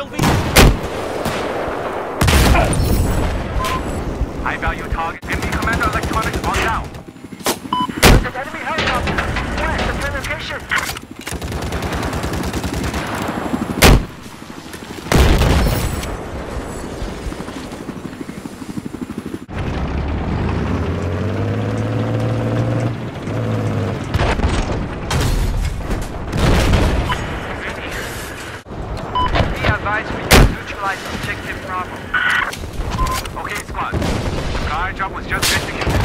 são vistos. Advise we can neutralize objective Bravo. Okay, squad. Sky job was just executed.